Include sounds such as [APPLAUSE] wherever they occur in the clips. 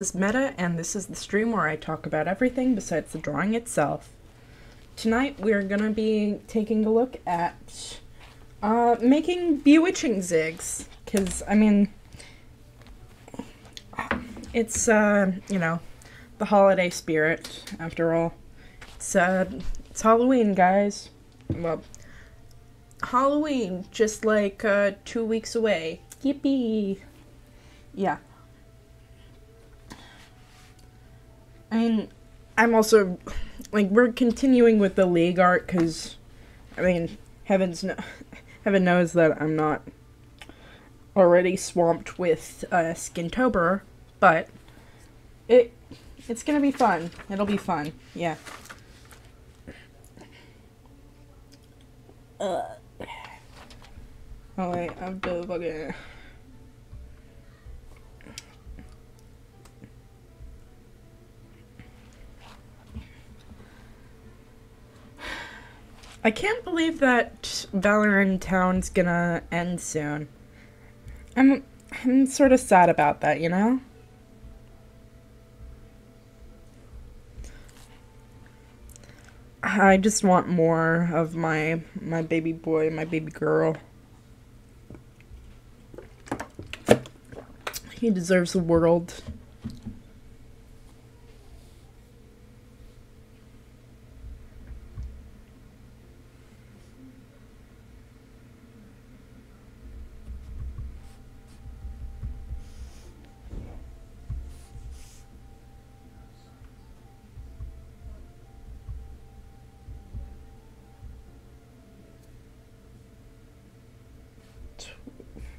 This is Meta, and this is the stream where I talk about everything besides the drawing itself. Tonight we're gonna be taking a look at uh, making bewitching Ziggs, because, I mean, it's, uh, you know, the holiday spirit, after all. It's, uh, it's Halloween, guys. Well, Halloween, just like, uh, two weeks away. Yippee! Yeah. I mean, I'm also like we're continuing with the league art because, I mean, heavens no, [LAUGHS] heaven knows that I'm not already swamped with uh, Skintober, but it it's gonna be fun. It'll be fun. Yeah. Uh. [SIGHS] Oh wait, I'm to fucking. I can't believe that Valorant Town's gonna end soon. I'm I'm sort of sad about that, you know? I just want more of my my baby boy, my baby girl. He deserves the world.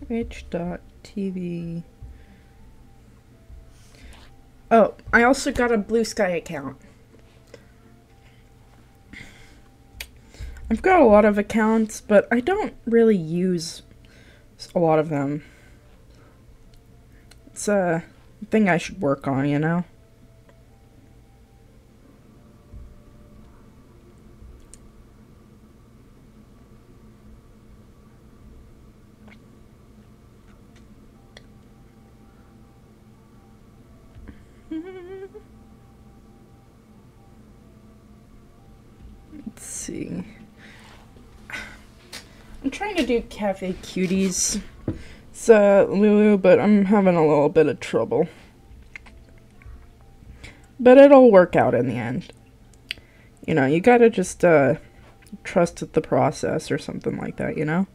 Twitch.tv. Oh, I also got a Blue Sky account. I've got a lot of accounts, but I don't really use a lot of them. It's a thing I should work on, you know? Let's see. [SIGHS] I'm trying to do Cafe Cuties. It's uh, Lulu, but I'm having a little bit of trouble. But it'll work out in the end. You know, you gotta just uh, trust the process or something like that, you know?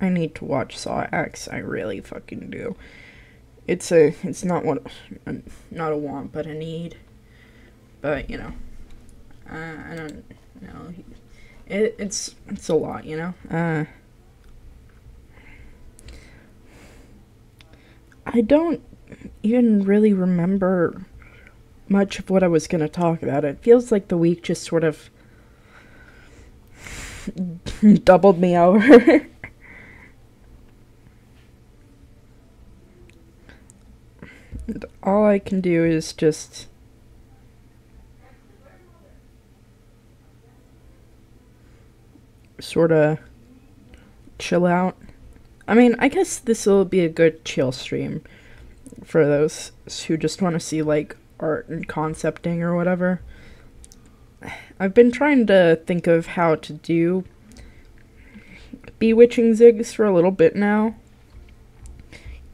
I need to watch Saw X. I really fucking do. It's a, it's not what, not a want, but a need. But you know, uh, I don't know. It, it's, it's a lot, you know. Uh, I don't even really remember much of what I was gonna talk about. It feels like the week just sort of doubled me [LAUGHS] over. And all I can do is just sort of chill out. I mean, I guess this will be a good chill stream for those who just want to see like art and concepting or whatever. I've been trying to think of how to do bewitching Ziggs for a little bit now.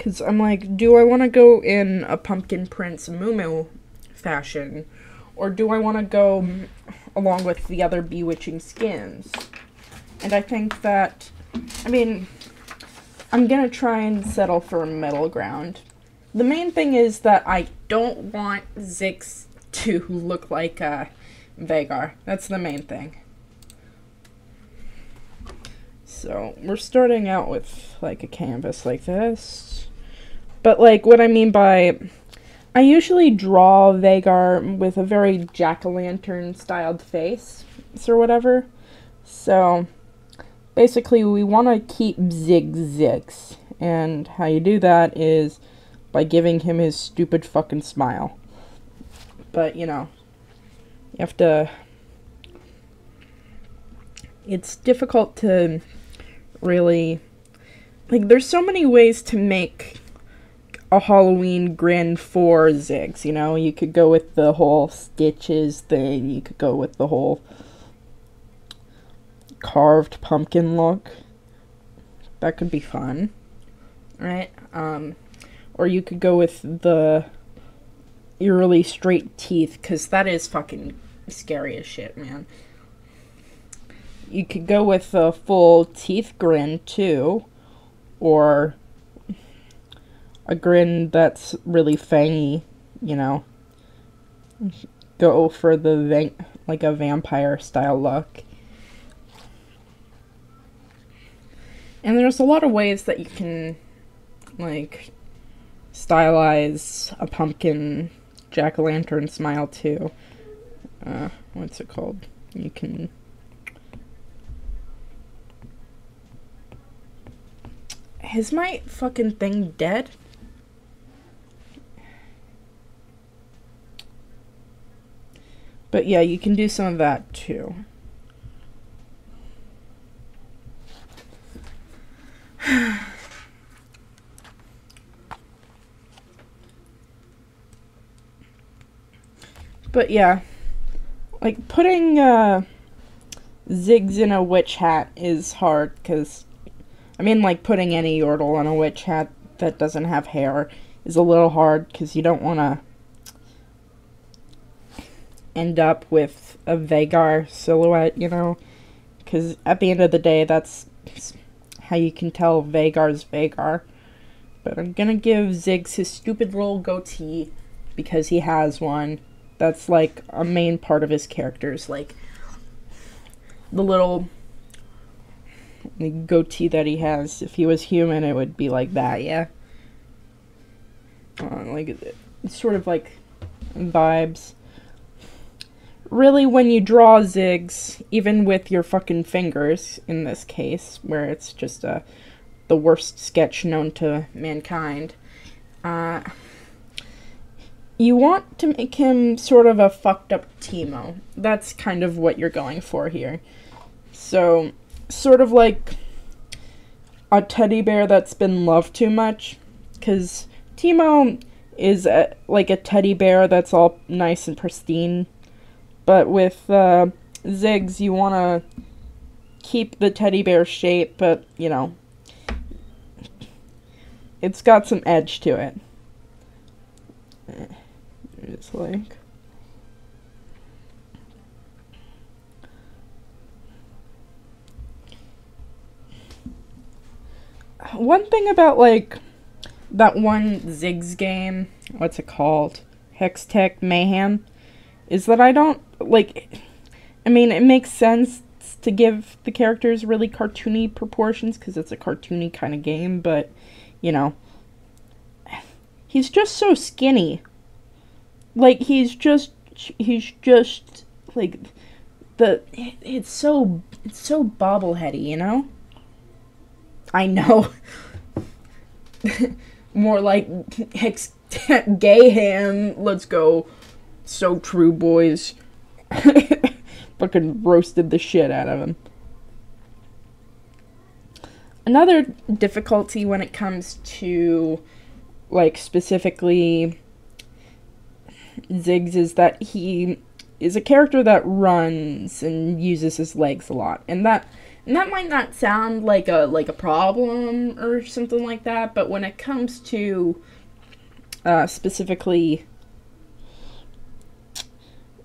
Because I'm like, do I want to go in a Pumpkin Prince Moo fashion? Or do I want to go along with the other bewitching skins? And I think that, I mean, I'm going to try and settle for a middle ground. The main thing is that I don't want Ziggs to look like uh, Veigar. That's the main thing. So we're starting out with like a canvas like this. But like what I mean by I usually draw Veigar with a very jack-o'-lantern styled face or whatever. So basically we want to keep zig Ziggs And how you do that is by giving him his stupid fucking smile. But, you know, you have to. It's difficult to really. Like, there's so many ways to make a Halloween grin for Ziggs, you know? You could go with the whole stitches thing, you could go with the whole carved pumpkin look. That could be fun. Right? Um or you could go with the eerily straight teeth cuz that is fucking scary as shit, man. You could go with a full teeth grin too or a grin that's really fangy, you know. Go for the like a vampire style look. And there's a lot of ways that you can like stylize a pumpkin jack o' lantern smile too. Uh, what's it called? You can Is my fucking thing dead? But yeah, you can do some of that too. [SIGHS] but yeah, like putting uh, Ziggs in a witch hat is hard because, I mean, like putting any Yordle on a witch hat that doesn't have hair is a little hard because you don't want to end up with a Veigar silhouette, you know? Because at the end of the day, that's how you can tell Veigar's Veigar. But I'm gonna give Ziggs his stupid little goatee because he has one. That's like a main part of his characters, like the little goatee that he has. If he was human, it would be like that, yeah. Uh, like it's sort of like vibes really when you draw Ziggs, even with your fucking fingers in this case, where it's just a uh, the worst sketch known to mankind, uh, you want to make him sort of a fucked up Teemo. That's kind of what you're going for here. So, sort of like a teddy bear that's been loved too much, because Teemo is a, like a teddy bear that's all nice and pristine but with uh, Ziggs, you want to keep the teddy bear shape, but, you know, it's got some edge to it. It's like... One thing about, like, that one Ziggs game, what's it called? Hextech Mayhem, is that I don't like I mean, it makes sense to give the characters really cartoony proportions because it's a cartoony kind of game, but you know, he's just so skinny. Like he's just he's just like the it's so it's so bobbleheady, you know? I know. [LAUGHS] More like [LAUGHS] Hex [LAUGHS] gay ham. Let's go. So true, boys. [LAUGHS] Fucking roasted the shit out of him. Another difficulty when it comes to, like, specifically Ziggs is that he is a character that runs and uses his legs a lot. And that and that might not sound like a like a problem or something like that, but when it comes to uh, specifically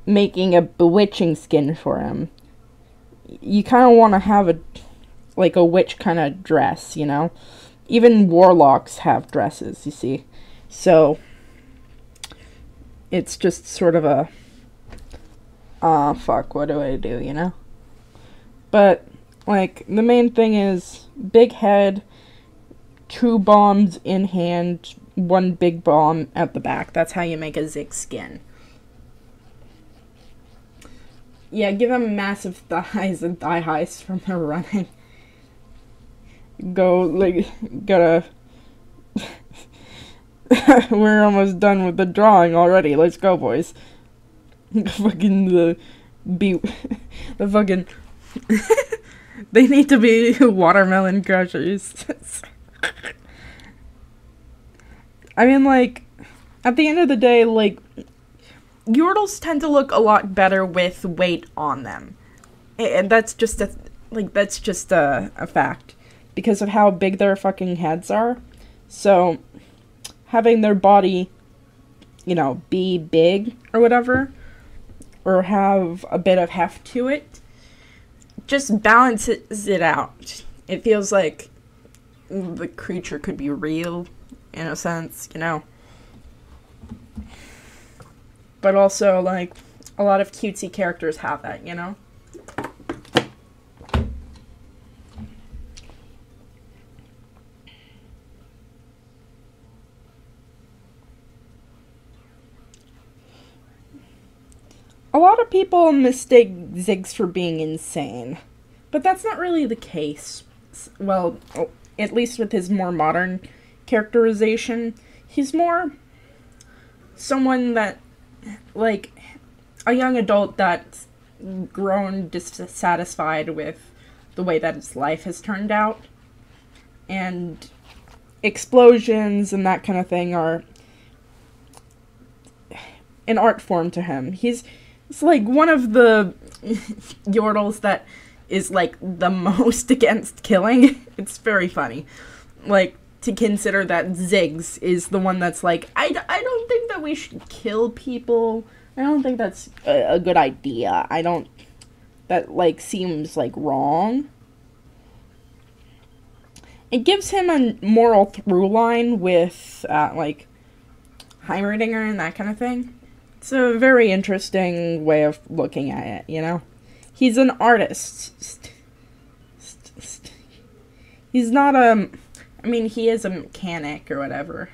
making a bewitching skin for him. You kind of want to have a like a witch kind of dress, you know? Even warlocks have dresses, you see. So it's just sort of a ah uh, fuck, what do I do, you know? But like the main thing is big head, two bombs in hand, one big bomb at the back. That's how you make a Ziggs skin. Yeah, give him massive thighs and thigh highs from her running. Go, like, gotta [LAUGHS] We're almost done with the drawing already. Let's go, boys. fucking the be the fucking [LAUGHS] they need to be watermelon crushers. [LAUGHS] I mean like at the end of the day like Yordles tend to look a lot better with weight on them. And that's just a like that's just a, a fact because of how big their fucking heads are. So having their body, you know, be big or whatever, or have a bit of heft to it, just balances it out. It feels like the creature could be real in a sense, you know. But also, like, a lot of cutesy characters have that, you know? A lot of people mistake Ziggs for being insane, but that's not really the case. Well, oh, at least with his more modern characterization, he's more someone that, like, a young adult that's grown dissatisfied with the way that his life has turned out. And explosions and that kind of thing are an art form to him. He's it's like one of the [LAUGHS] Yordles that is like the [LAUGHS] most against killing. [LAUGHS] It's very funny. Like to consider that Ziggs is the one that's like, I, I don't think we should kill people. I don't think that's a, a good idea. I don't, that like seems like wrong. It gives him a moral through line with uh, like Heimerdinger and that kind of thing. It's a very interesting way of looking at it, you know? He's an artist. He's not a. I mean, he is a mechanic or whatever.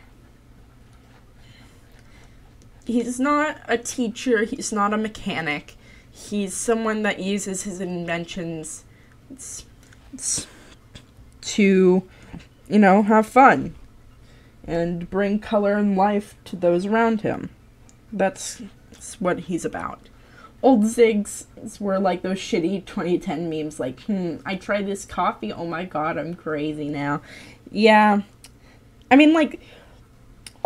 He's not a teacher, he's not a mechanic. He's someone that uses his inventions to, you know, have fun and bring color and life to those around him. That's, that's what he's about. Old Ziggs were like those shitty 2010 memes like, hmm, I tried this coffee, oh my god, I'm crazy now. Yeah. I mean, like,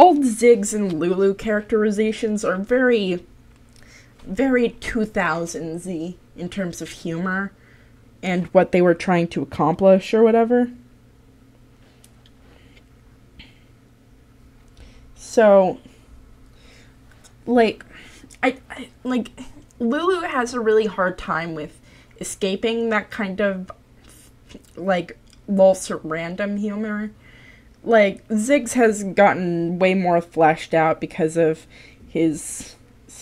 old Ziggs and Lulu characterizations are very, very 2000s in terms of humor and what they were trying to accomplish or whatever. So, like I, I like Lulu has a really hard time with escaping that kind of like lost random humor. Like Ziggs has gotten way more fleshed out because of his,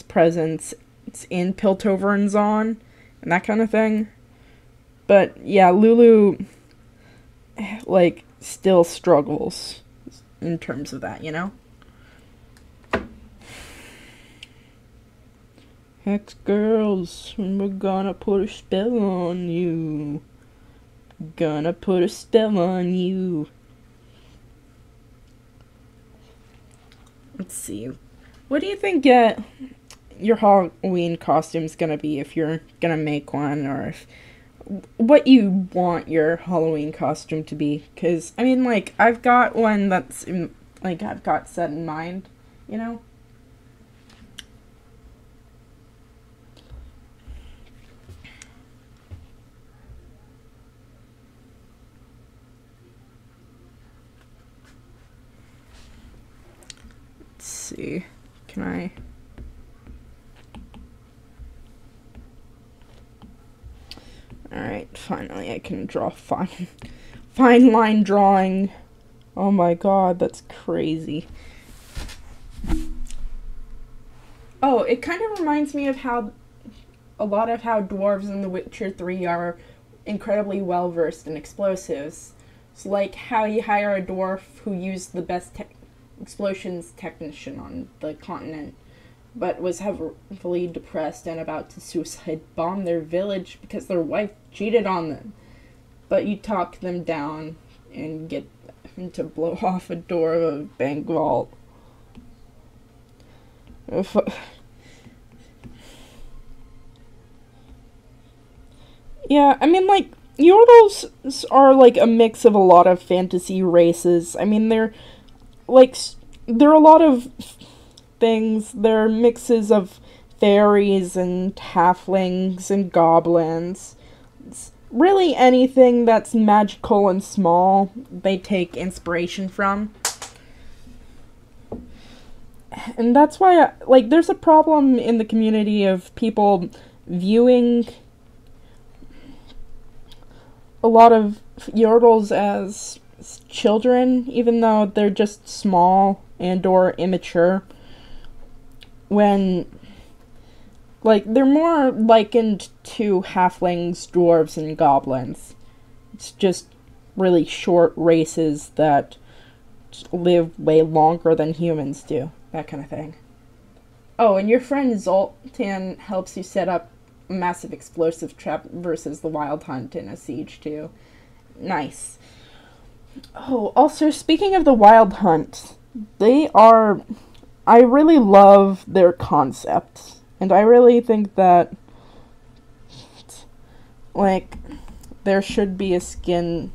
presence in Piltover and Zaun and that kind of thing. But yeah, Lulu like still struggles in terms of that, you know? Hex girls, we're gonna put a spell on you. Gonna put a spell on you. Let's see. What do you think uh, your Halloween costume's gonna be if you're gonna make one, or if, what you want your Halloween costume to be? Because, I mean, like, I've got one that's, in, like, I've got set in mind, you know? See. Can I... Alright, finally I can draw fine, [LAUGHS] fine line drawing. Oh my god, that's crazy. Oh, it kind of reminds me of how a lot of how dwarves in The Witcher 3 are incredibly well versed in explosives. It's like how you hire a dwarf who used the best explosions technician on the continent, but was heavily depressed and about to suicide bomb their village because their wife cheated on them. But you talk them down and get them to blow [LAUGHS] off a door of a bank vault. If, uh, yeah, I mean, like, Yordles are like a mix of a lot of fantasy races. I mean, they're like, there are a lot of things. There are mixes of fairies and halflings and goblins. It's really anything that's magical and small, they take inspiration from. And that's why, uh, like, there's a problem in the community of people viewing a lot of Yordles as children, even though they're just small and or immature. When like, they're more likened to halflings, dwarves, and goblins. It's just really short races that live way longer than humans do. That kind of thing. Oh, and your friend Zoltan helps you set up a massive explosive trap versus the wild hunt in a siege, too. Nice. Oh, also, speaking of the wild hunt, they are. I really love their concept and I really think that, like, there should be a skin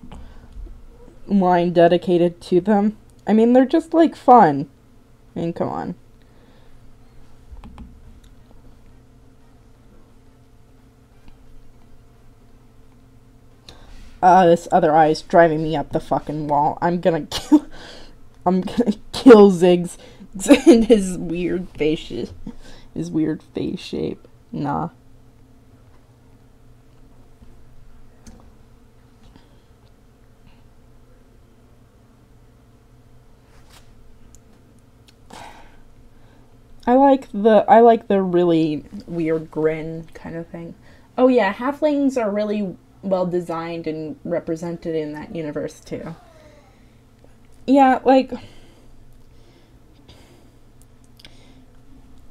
line dedicated to them. I mean, they're just, like, fun. I mean, come on. Uh, this other eye is driving me up the fucking wall. I'm gonna [LAUGHS] kill. I'm gonna kill Ziggs [LAUGHS] and his weird faces his weird face shape. Nah. I like the I like the really weird grin kind of thing. Oh yeah, halflings are really well designed and represented in that universe too. Yeah, like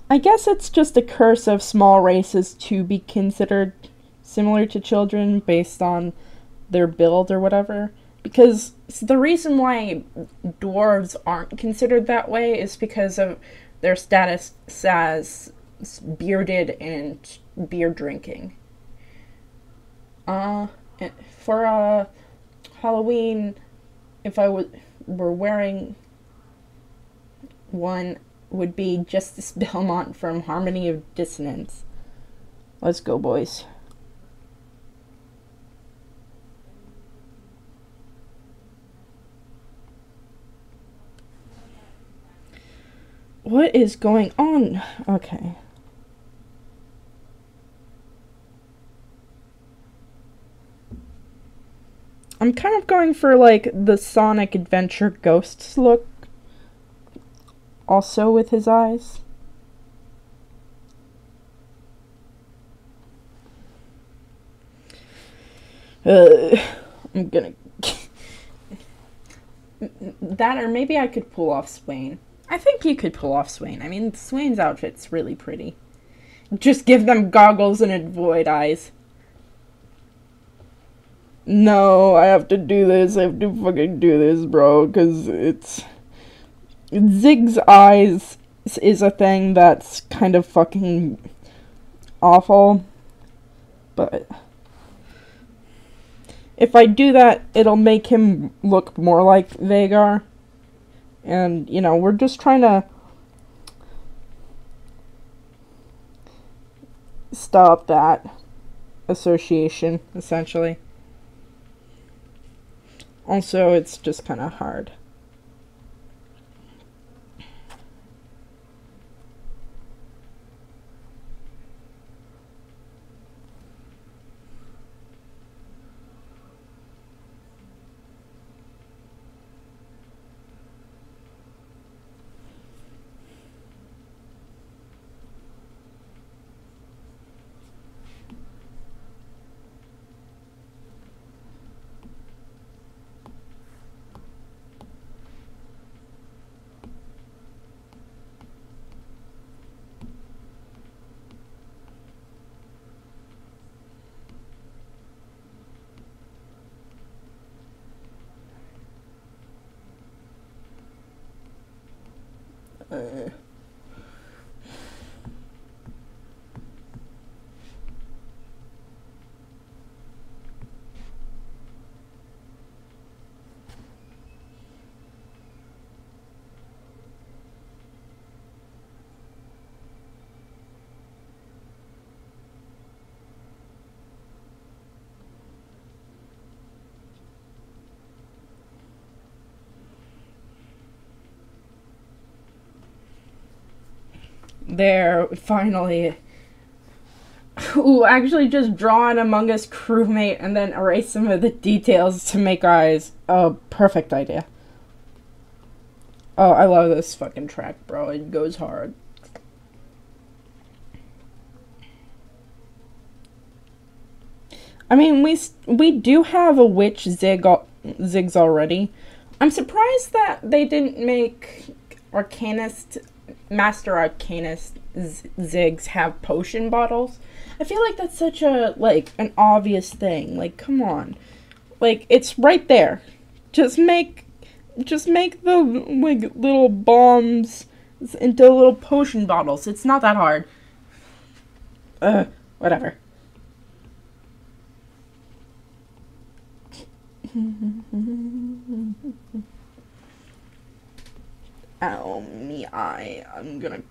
I guess it's just a curse of small races to be considered similar to children based on their build or whatever. Because the reason why dwarves aren't considered that way is because of their status as bearded and beer drinking. Uh, for uh, Halloween, if I w- were wearing one, would be Justice [LAUGHS] Belmont from Harmony of Dissonance. Let's go, boys. What is going on? Okay. I'm kind of going for like the Sonic Adventure Ghosts look also with his eyes? Uh, I'm gonna. [LAUGHS] that, or maybe I could pull off Swain. I think you could pull off Swain. I mean, Swain's outfit's really pretty. Just give them goggles and avoid eyes. No, I have to do this. I have to fucking do this, bro, because it's. Zig's eyes is a thing that's kind of fucking awful. But if I do that, it'll make him look more like Veigar. And, you know, we're just trying to stop that association, essentially. Also, it's just kind of hard. There, finally. Ooh, actually just draw an Among Us crewmate and then erase some of the details to make eyes. Oh, perfect idea. Oh, I love this fucking track, bro. It goes hard. I mean, we we do have a witch zig Ziggs already. I'm surprised that they didn't make Arcanist Master Arcanist Ziggs have potion bottles. I feel like that's such a like an obvious thing. Like, come on, like it's right there. Just make, just make the like little bombs into little potion bottles. It's not that hard. Uh, whatever. [LAUGHS] Ow, me eye. I'm gonna.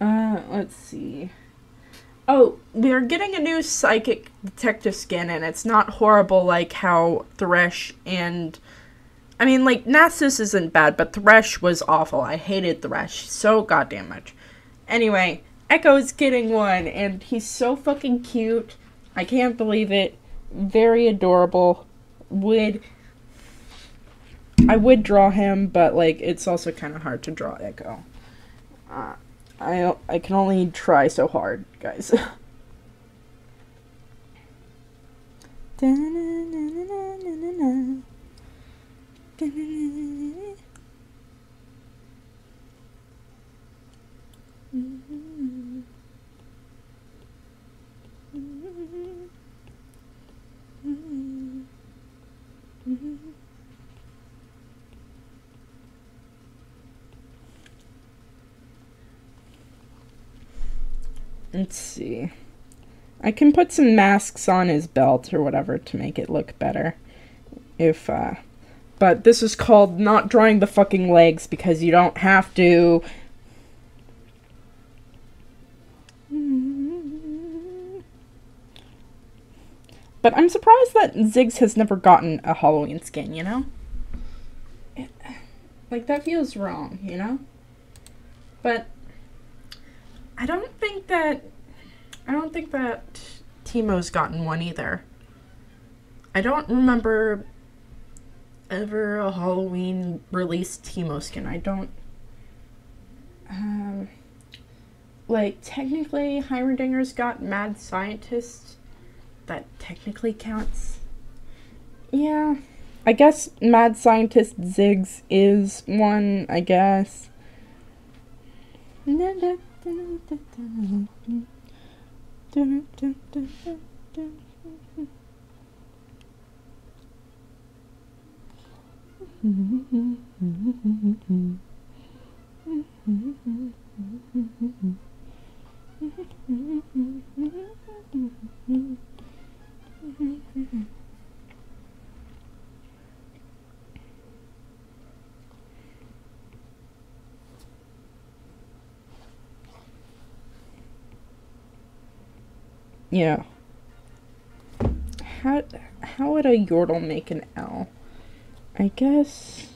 Uh, let's see. Oh, we're getting a new psychic detective skin, and it's not horrible like how Thresh and. I mean, like, Nasus isn't bad, but Thresh was awful. I hated Thresh so goddamn much. Anyway, Ekko's getting one, and he's so fucking cute. I can't believe it. Very adorable. Would I would draw him, but like it's also kind of hard to draw Ekko. Uh, I I can only try so hard, guys. [LAUGHS] [LAUGHS] Let's see. I can put some masks on his belt or whatever to make it look better. If, uh, but this is called not drawing the fucking legs because you don't have to. But I'm surprised that Ziggs has never gotten a Halloween skin, you know? It, like, that feels wrong, you know? But I don't think that I don't think that Teemo's gotten one either. I don't remember ever a Halloween released Teemo skin. I don't um like technically Heimerdinger's got Mad Scientist. That technically counts. Yeah. I guess Mad Scientist Ziggs is one, I guess. Mm-hmm. Yeah. How how would a Yordle make an L? I guess.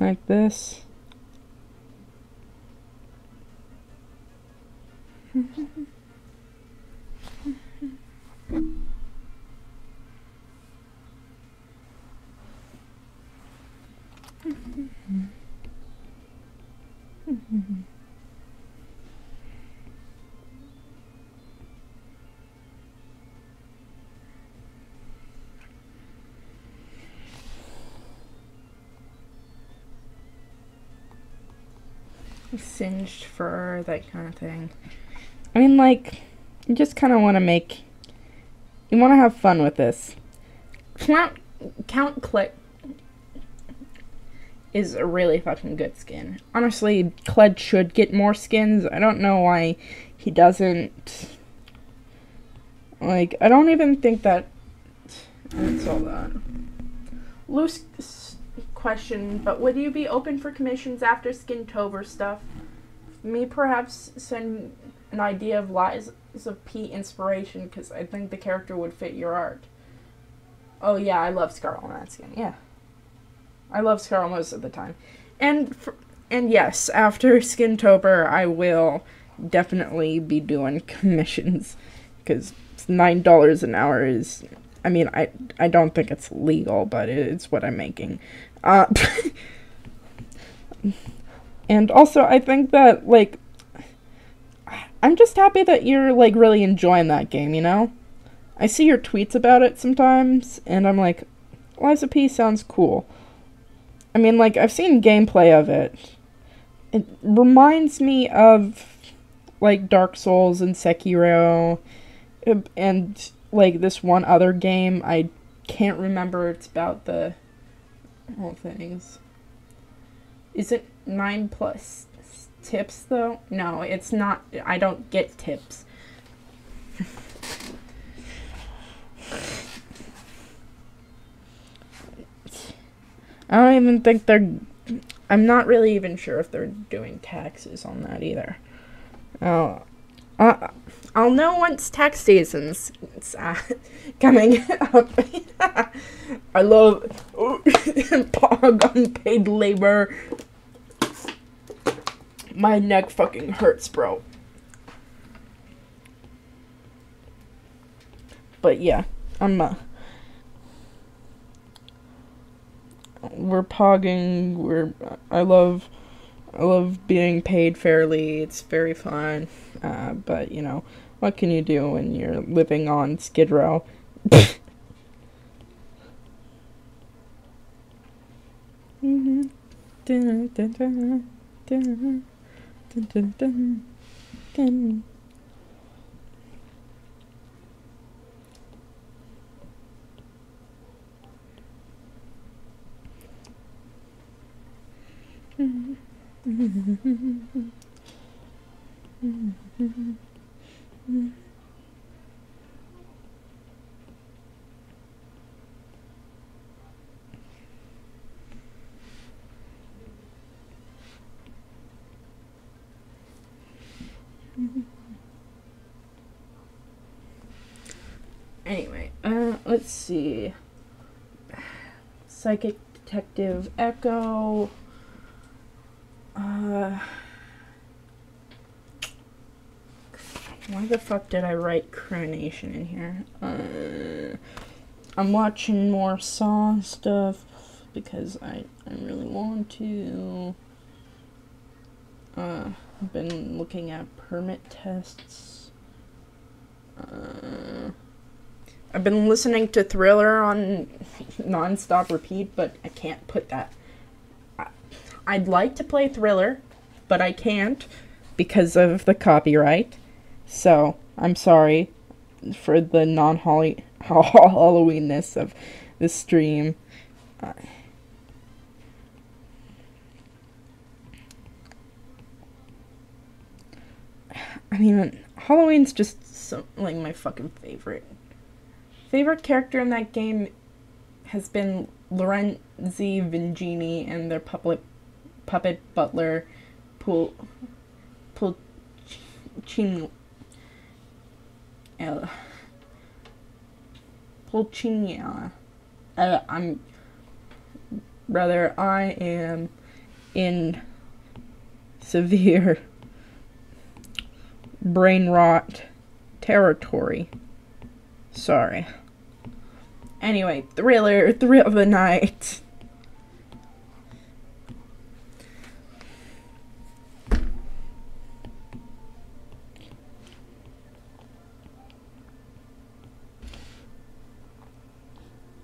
Like this. [LAUGHS] Singed fur, that kind of thing. I mean, like, you just kind of want to make you want to have fun with this. Count, Count Click is a really fucking good skin. Honestly, Kled should get more skins. I don't know why he doesn't. Like, I don't even think that. That's all that. Loose question, but would you be open for commissions after Skintober stuff? Me perhaps send an idea of Lies of P inspiration because I think the character would fit your art. Oh yeah, I love Scarlet skin. Yeah, I love Scarlet most of the time, and for, and yes, after [LAUGHS] Skintober, I will definitely be doing [LAUGHS] commissions because nine dollars an hour is. I mean, I I don't think it's legal, but it's what I'm making. Uh, [LAUGHS] and also, I think that, like, I'm just happy that you're, like, really enjoying that game, you know? I see your tweets about it sometimes, and I'm like, of P sounds cool. I mean, like, I've seen gameplay of it. It reminds me of, like, Dark Souls and Sekiro, and, like, this one other game. I can't remember. It's about the all things. Is it nine plus tips though? No, it's not. I don't get tips. I don't even think they're. I'm not really even sure if they're doing taxes on that either. Oh, uh, I'll know once tax season's uh, [LAUGHS] coming up. [LAUGHS] I love [LAUGHS] pog unpaid labor. My neck fucking hurts, bro. But yeah, I'm uh we're pogging, we're I love I love being paid fairly. It's very fun. Uh, but you know, what can you do when you're living on Skid Row? [LAUGHS] Mm-hmm. Dun, dun, dun. Dun. [LAUGHS] Anyway, uh, let's see. Psychic Detective Ekko. Uh, why the fuck did I write Crimination in here? Uh, I'm watching more Saw stuff because I, I really want to. Uh, I've been looking at permit tests. Uh, I've been listening to Thriller on [LAUGHS] non-stop repeat, but I can't put that. I'd like to play Thriller, but I can't because of the copyright. So I'm sorry for the non-Holly [LAUGHS] Halloweenness of this stream. Uh, I mean, Halloween's just so, like my fucking favorite. Favorite character in that game has been Lorenzi Venigni and their puppet puppet butler Pul Pulcin uh, Pulcinia. Uh, I'm rather I am in severe brain rot territory. Sorry. Anyway, thriller, [LAUGHS] thrill of the night.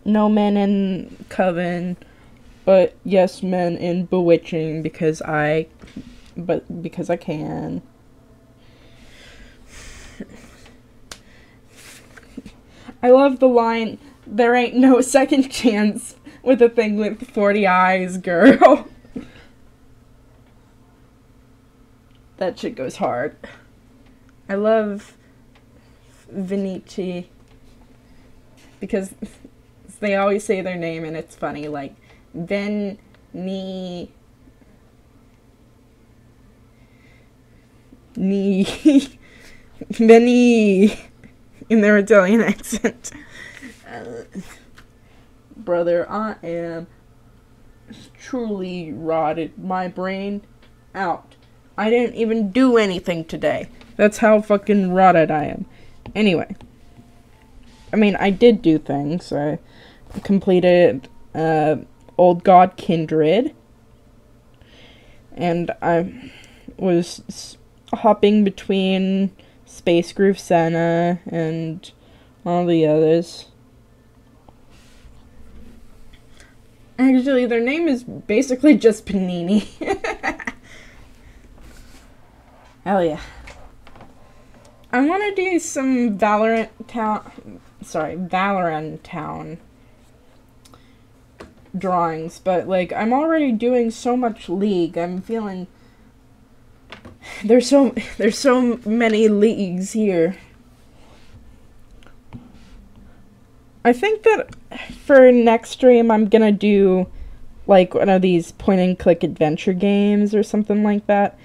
No men in Coven, but yes, men in Bewitching because I but because I can. I love the line, there ain't no second chance with a thing with 40 eyes, girl. that shit goes hard. I love Venigni because they always say their name and it's funny, like Ven Ni Ni Veni in their Italian [LAUGHS] accent. Uh, brother, I am truly rotted. My brain out. I didn't even do anything today. That's how fucking rotted I am. Anyway. I mean, I did do things. I completed uh, Old God Kindred. And I was hopping between Space Groove Senna and all the others. Actually, their name is basically just Panini. [LAUGHS] Hell yeah. I want to do some Valorant Town. Sorry, Valorant Town drawings, but like I'm already doing so much League. I'm feeling [LAUGHS] there's so there's so many leagues here. I think that for next stream I'm gonna do like one of these point and click adventure games or something like that.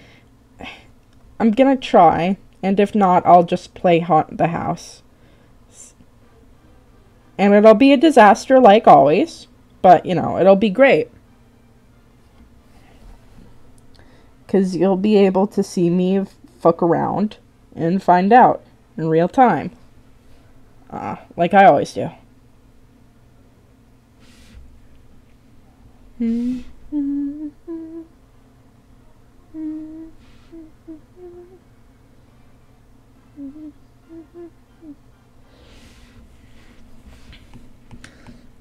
I'm gonna try, and if not, I'll just play Haunt the House. And it'll be a disaster like always, but you know, it'll be great. Because you'll be able to see me fuck around and find out in real time. Uh, like I always do.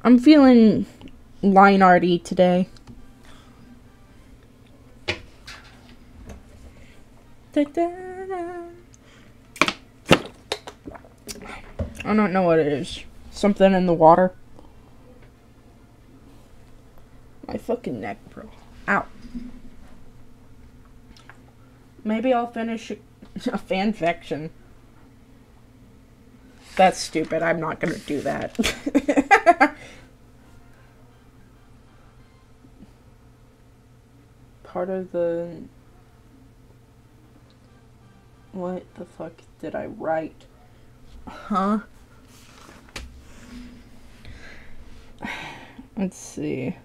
I'm feeling I don't know what it is. Something in the water. My fucking neck, bro. Ow. Maybe I'll finish a [LAUGHS] fan fiction. That's stupid. I'm not gonna do that. [LAUGHS] Part of the what the fuck did I write? Huh? [SIGHS] Let's see.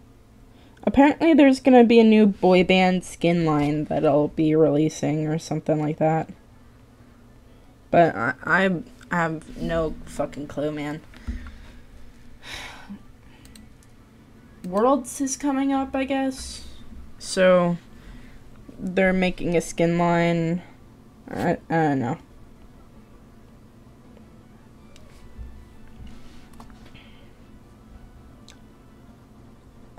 Apparently there's gonna be a new boy band skin line that I'll be releasing or something like that. But I, I have no fucking clue, man. [SIGHS] Worlds is coming up, I guess. So they're making a skin line I, I don't know.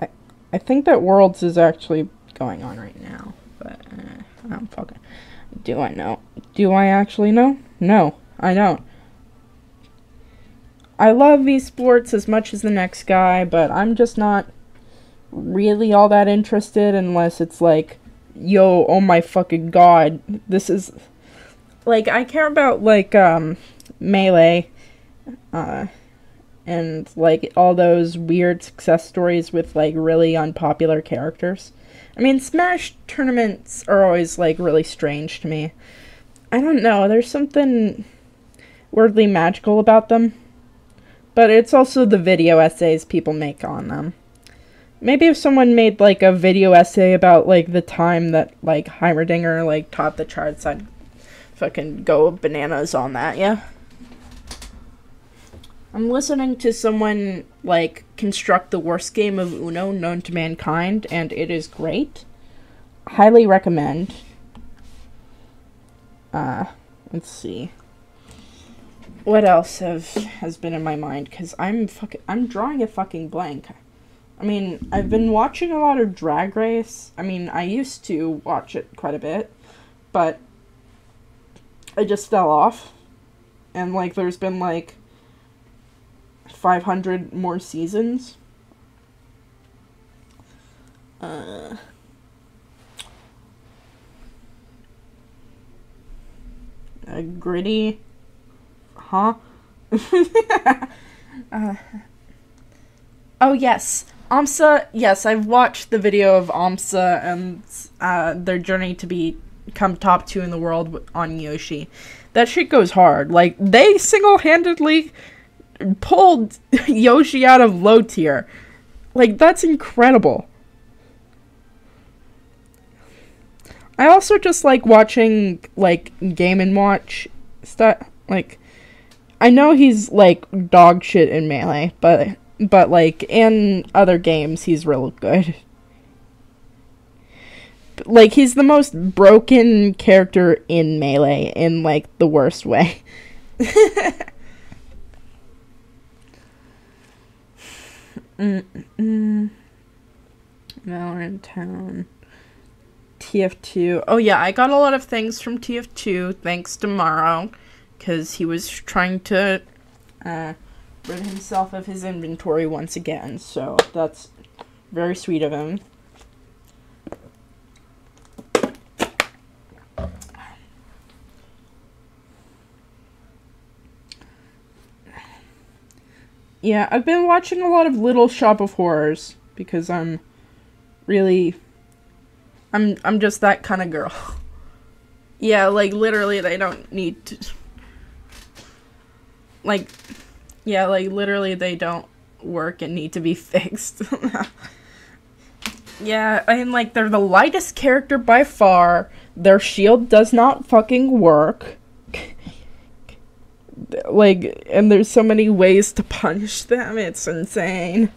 I, I think that Worlds is actually going on right now, but uh, I'm fucking. Do I know? Do I actually know? No, I don't. I love esports as much as the next guy, but I'm just not really all that interested unless it's like, yo, oh my fucking god, this is like I care about like um melee uh and like all those weird success stories with like really unpopular characters. I mean, Smash tournaments are always like really strange to me. I don't know, there's something weirdly magical about them. But it's also the video essays people make on them. Maybe if someone made like a video essay about like the time that like Heimerdinger like taught the charts, I'd fucking go bananas on that, yeah? I'm listening to someone like construct the worst game of Uno known to mankind, and it is great. Highly recommend. Uh, let's see. What else have has been in my mind? Cause I'm fucking I'm drawing a fucking blank. I mean, I've been watching a lot of Drag Race. I mean, I used to watch it quite a bit, but I just fell off. And like there's been like 500 more seasons. Uh a gritty huh [LAUGHS] uh, oh yes aMSa yes i've watched the video of aMSa and uh, their journey to be become top two in the world on yoshi that shit goes hard like they single-handedly pulled [LAUGHS] yoshi out of low tier like that's incredible I also just like watching like Game and Watch stuff. Like, I know he's like dog shit in melee, but but like in other games he's real good. Like he's the most broken character in melee in like the worst way. [LAUGHS] Mm-mm. Valorant Town. TF2. Oh yeah, I got a lot of things from TF2 thanks to Morrow, because he was trying to uh, rid himself of his inventory once again. So that's very sweet of him. Yeah, I've been watching a lot of Little Shop of Horrors because I'm really I'm I'm just that kind of girl. [LAUGHS] yeah, like literally they don't need to [LAUGHS] like yeah, like literally they don't work and need to be [LAUGHS] fixed. yeah, I mean like they're the lightest character by far. Their shield does not fucking work. Like and there's so many ways to punish them. It's insane.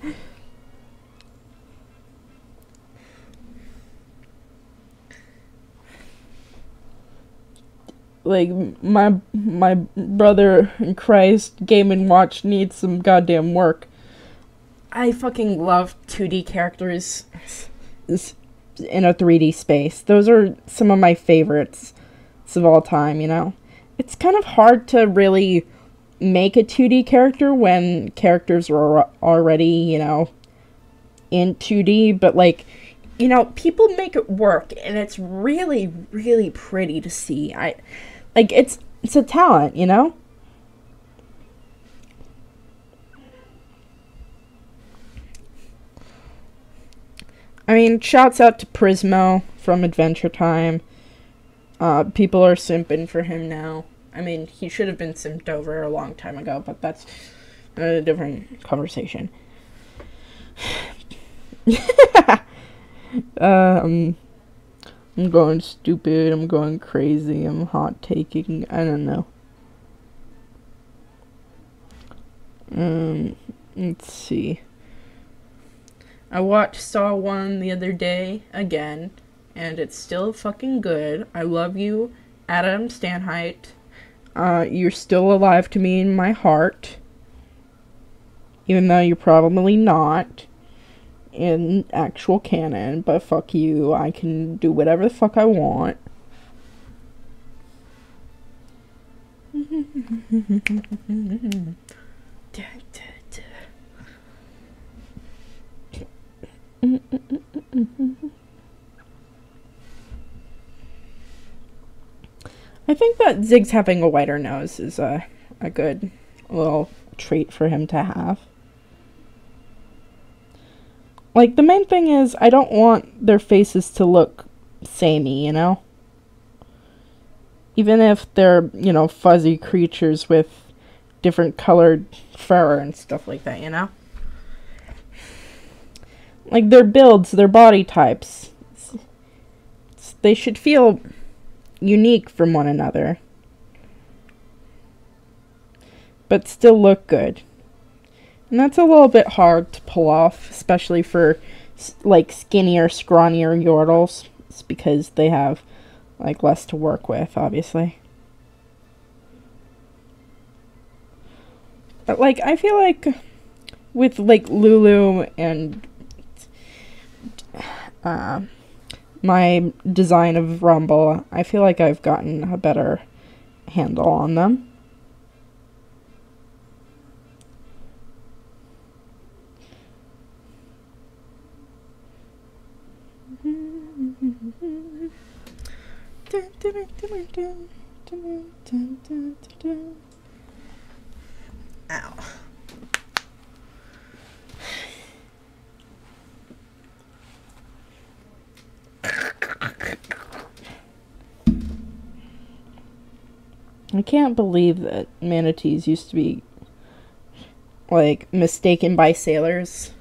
like my my brother in Christ Game and Watch needs some goddamn work. I fucking love 2D characters in a 3D space. Those are some of my favorites of all time, you know. It's kind of hard to really make a 2D character when characters are already, you know, in 2D, but like you know, people make it work and it's really really pretty to see. I like it's it's a talent, you know? I mean, shouts out to Prismo from Adventure Time. Uh, people are simping for him now. I mean, he should have been simped over a long time ago, but that's a different conversation. [LAUGHS] um, I'm going stupid, I'm going crazy, I'm hot taking, I don't know. Um, let's see. I watched Saw 1 the other day again, and it's still fucking good. I love you, Adam Stanheight. Uh, you're still alive to me in my heart. Even though you're probably not in actual canon, but fuck you, I can do whatever the fuck I want. [LAUGHS] I think that Ziggs having a wider nose is a, a good little trait for him to have. Like, the main thing is, I don't want their faces to look samey, you know? Even if they're, you know, fuzzy creatures with different colored fur and stuff like that, you know? Like, their builds, their body types, it's, it's, they should feel unique from one another. But still look good. And that's a little bit hard to pull off, especially for like skinnier, scrawnier yordles. It's because they have like less to work with, obviously. But like I feel like with like Lulu and uh, my design of Rumble, I feel like I've gotten a better handle on them. [LAUGHS] Ow. I can't believe that manatees used to be like mistaken by sailors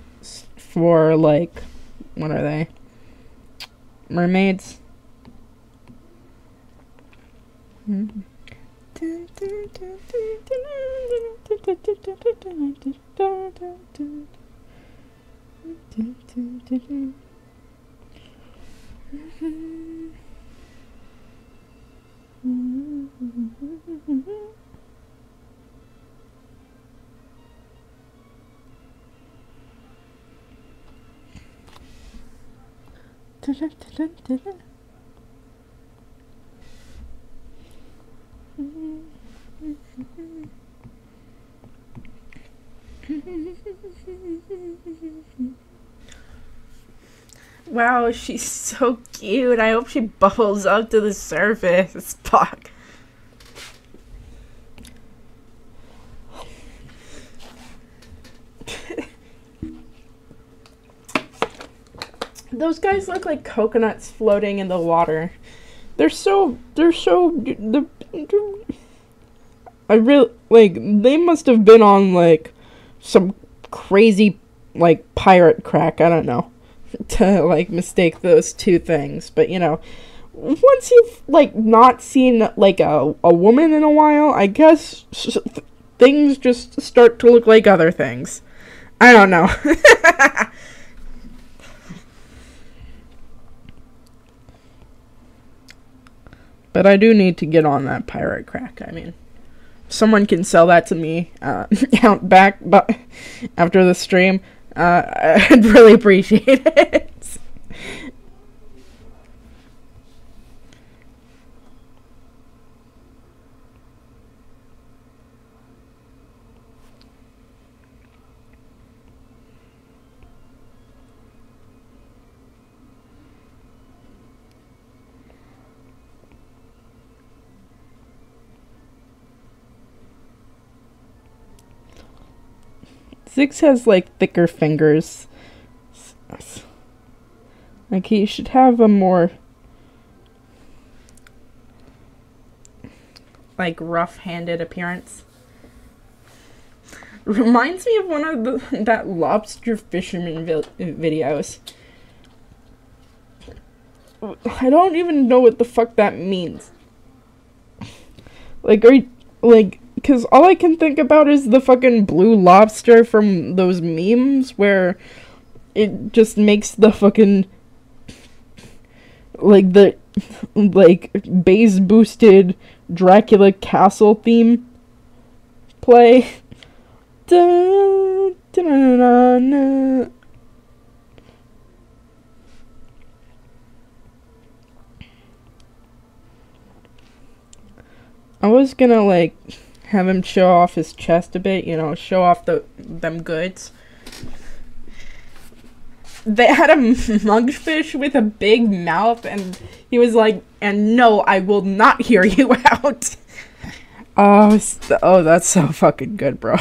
for like what are they? Mermaids. Hmm. Mm-hmm. [LAUGHS] Wow, she's so cute. I hope she bubbles up to the surface. [LAUGHS] Fuck. Those guys look like coconuts floating in the water. They're so they're so the I really like they must have been on like some crazy like pirate crack, I don't know. [LAUGHS] To like mistake those two things, but you know, once you've like not seen like a a woman in a while, I guess things just start to look like other things. I don't know. [LAUGHS] But I do need to get on that pirate crack. I mean, someone can sell that to me uh, [LAUGHS] out back, but after the stream, uh, [LAUGHS] I'd really appreciate it. Ziggs has like thicker fingers. Like he should have a more like rough-handed appearance. Reminds me of one of the [LAUGHS] that lobster fisherman vi videos. I don't even know what the fuck that means. Like, are you, like because all I can think about is the fucking blue lobster from those memes where it just makes the fucking like the [LAUGHS] like bass boosted Dracula castle theme play. Da, da, da, I was gonna like have him show off his chest a bit, you know, show off the them goods. They had a [LAUGHS] mugfish with a big mouth, and he was like, "And no, I will not hear you [LAUGHS] out." oh, oh, that's so fucking good, bro.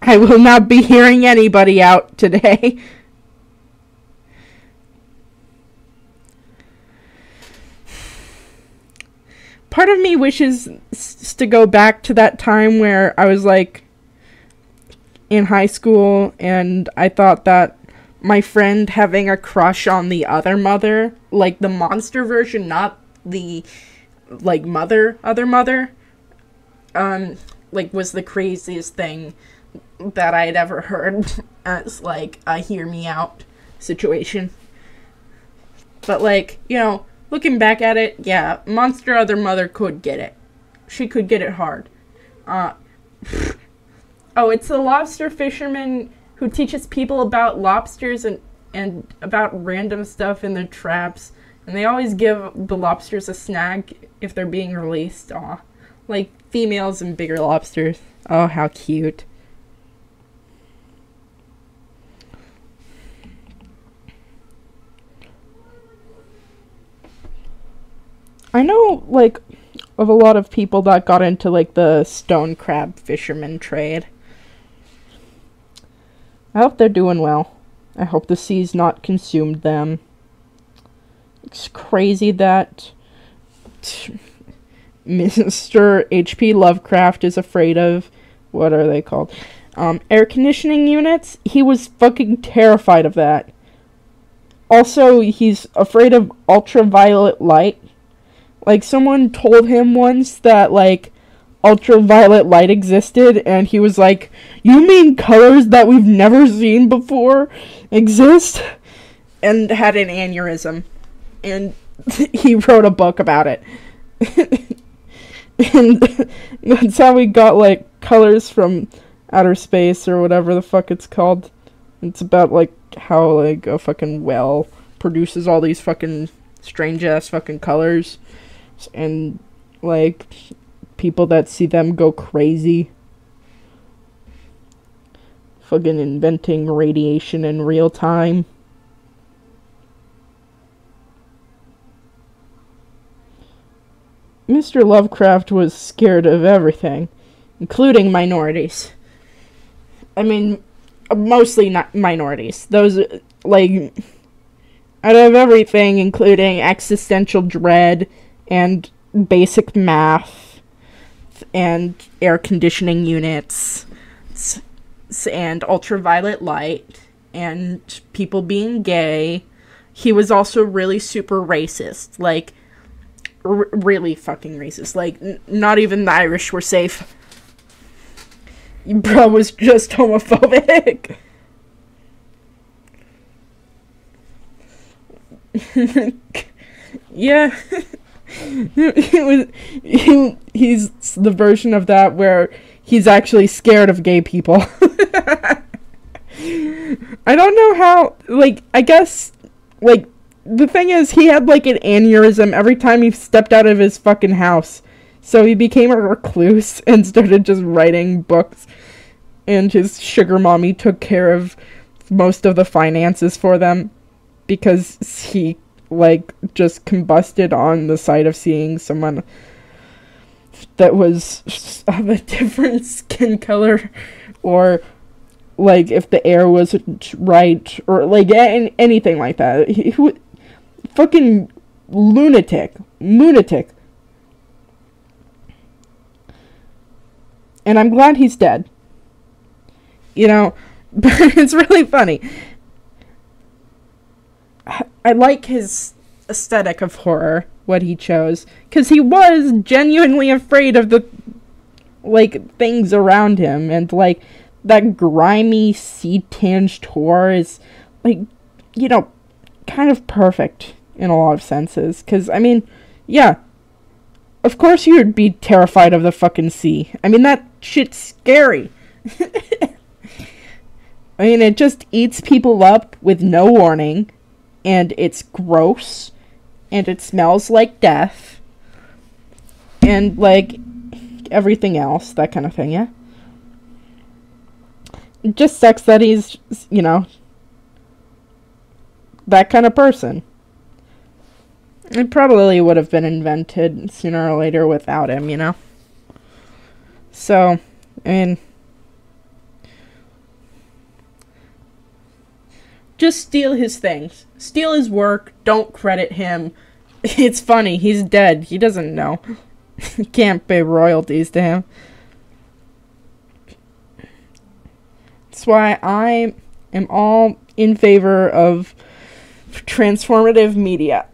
I will not be hearing anybody out today. [LAUGHS] part of me wishes to go back to that time where I was like in high school and I thought that my friend having a crush on the other mother, like the monster version, not the like mother, other mother, um, like was the craziest thing that I'd ever heard [LAUGHS] as like a hear me out situation. But like, you know, looking back at it, yeah, Monster Other Mother could get it. She could get it hard. Uh, [LAUGHS] oh, it's the lobster fisherman who teaches people about lobsters and and about random stuff in the traps. And they always give the lobsters a snack if they're being released. Aw. Like females and bigger lobsters. Oh, how cute. I know, like, of a lot of people that got into, like, the stone crab fisherman trade. I hope they're doing well. I hope the sea's not consumed them. It's crazy that [LAUGHS] Mr. H.P. Lovecraft is afraid of what are they called? Um, air conditioning units. He was fucking terrified of that. Also, he's afraid of ultraviolet light. Like someone told him once that like ultraviolet light existed and he was like, "You mean colors that we've never seen before exist?" and had an aneurysm. And [LAUGHS] he wrote a book about it. [LAUGHS] and [LAUGHS] that's how we got like colors from outer space or whatever the fuck it's called. It's about like how like a fucking well produces all these fucking strange ass fucking colors and like people that see them go crazy. Fucking inventing radiation in real time. Mr. Lovecraft was scared of everything, including minorities. I mean, mostly not minorities. Those, like, out of everything, including existential dread and basic math and air conditioning units and ultraviolet light and people being gay. He was also really super racist. Like, r- really fucking racist. Like, n- not even the Irish were safe. [LAUGHS] Bro was just homophobic. [LAUGHS] yeah. [LAUGHS] [LAUGHS] was he, he's the version of that where he's actually scared of gay people. [LAUGHS] I don't know how like I guess like the thing is he had like an aneurysm every time he stepped out of his fucking house. So he became a recluse [LAUGHS] and started just writing books and his sugar mommy took care of most of the finances for them because he like just combusted on the sight of seeing someone that was of a [LAUGHS] different skin color or like if the air wasn't right or like a- anything like that. He, he fucking lunatic lunatic. And i'm glad he's dead. You know [LAUGHS] but it's really funny I like his aesthetic of horror, what he chose, because he was genuinely afraid of the like things around him, and like that grimy sea tinged horror is like you know kind of perfect in a lot of senses. Because I mean, yeah, of course you would be terrified of the fucking sea. I mean that shit's scary. [LAUGHS] I mean, it just eats people up with no warning and it's gross and it smells like death and like everything else, that kind of thing, yeah. It just sucks that he's, you know, that kind of person. It probably would have been invented sooner or later without him, you know? So, I mean, just steal his things. Steal his work. Don't credit him. [LAUGHS] It's funny. He's dead. He doesn't know. [LAUGHS] can't pay royalties to him. That's why I am all in favor of transformative media.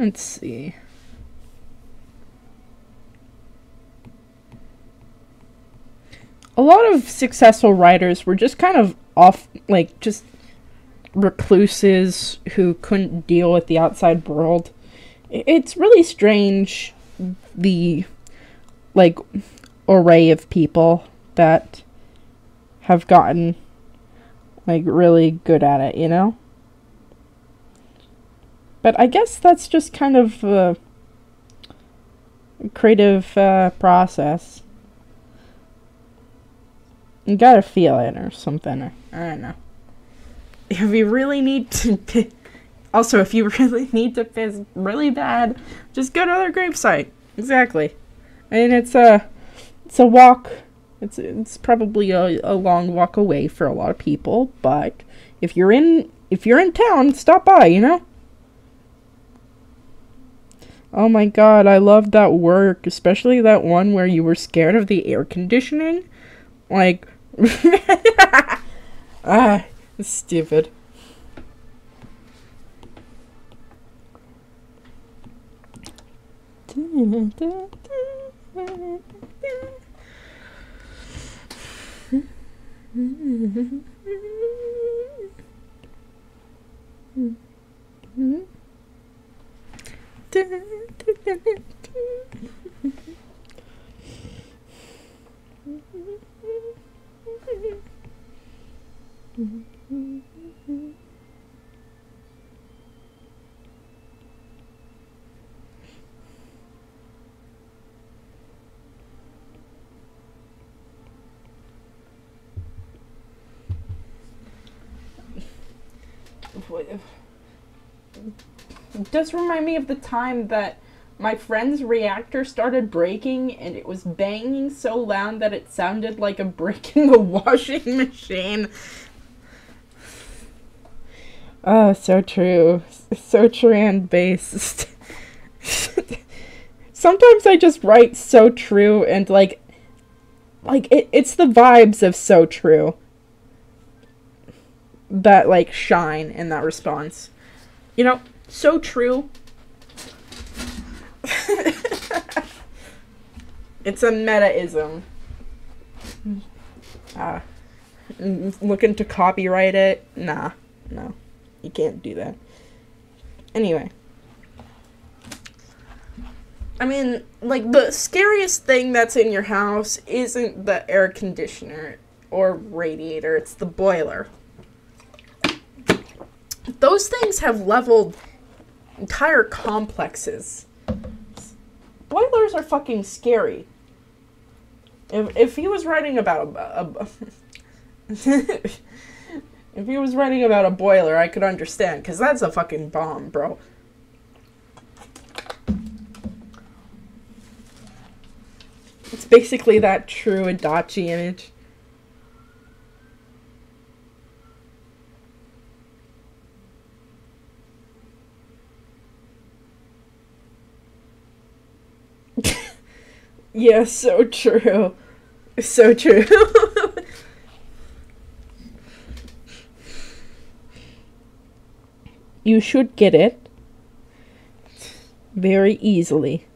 Let's see. A lot of successful writers were just kind of off, like, just recluses who couldn't deal with the outside world. It's really strange the like array of people that have gotten like really good at it, you know? But I guess that's just kind of a creative uh, process. You gotta feel it or something. I don't know. If you really need to [LAUGHS] piss, also if you [LAUGHS] really need to piss really bad, just go to their gravesite. Exactly. And it's a it's a walk. It's it's probably a, a long walk away for a lot of people, but if you're in if you're in town, stop by. You know. Oh my god, I love that work, especially that one where you were scared of the air conditioning. Like, [LAUGHS] ah, stupid. [LAUGHS] It does remind me of the time that my friend's reactor started breaking and it was banging so loud that it sounded like a brick in the [LAUGHS] washing machine. Oh, so true. So true and based. [LAUGHS] Sometimes I just write so true and like like it, it's the vibes of so true that like shine in that response. You know, so true. it's a metaism. Uh, looking to copyright it? Nah, no. You can't do that. Anyway. I mean, like, the scariest thing that's in your house isn't the air conditioner or radiator, it's the boiler. Those things have leveled entire complexes. Boilers are fucking scary. If, if he was writing about a, a [LAUGHS] if he was writing about a boiler, I could understand, because that's a fucking bomb, bro. It's basically that true Adachi image. Yeah, so true. So true. [LAUGHS] you should get it very easily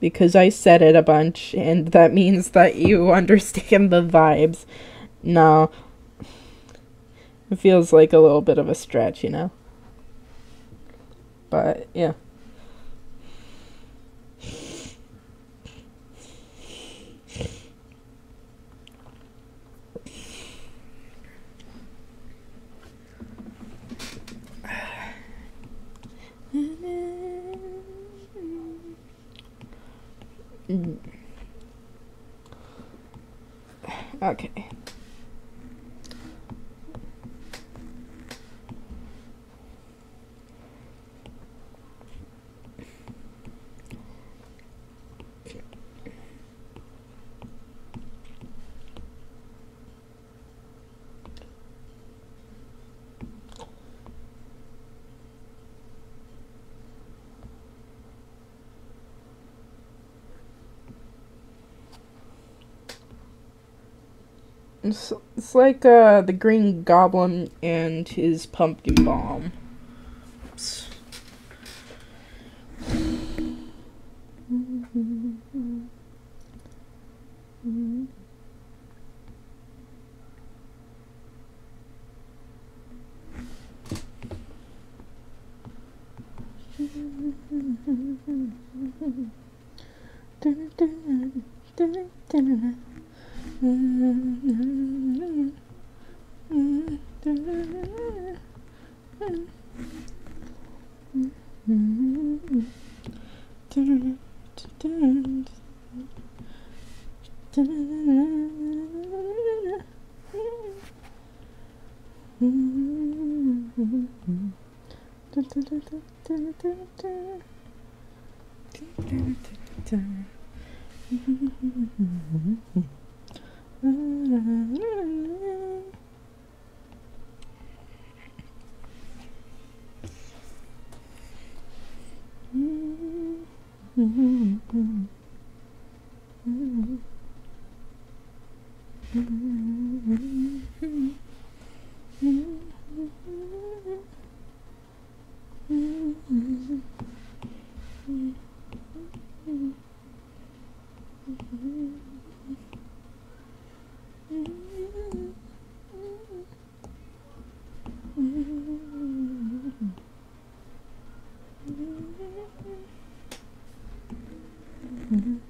because I said it a bunch and that means that you [LAUGHS] understand the vibes. No. It feels like a little bit of a stretch, you know? But, yeah. Mm. Okay. It's, it's like uh, the Green Goblin and his pumpkin bomb. Hmm,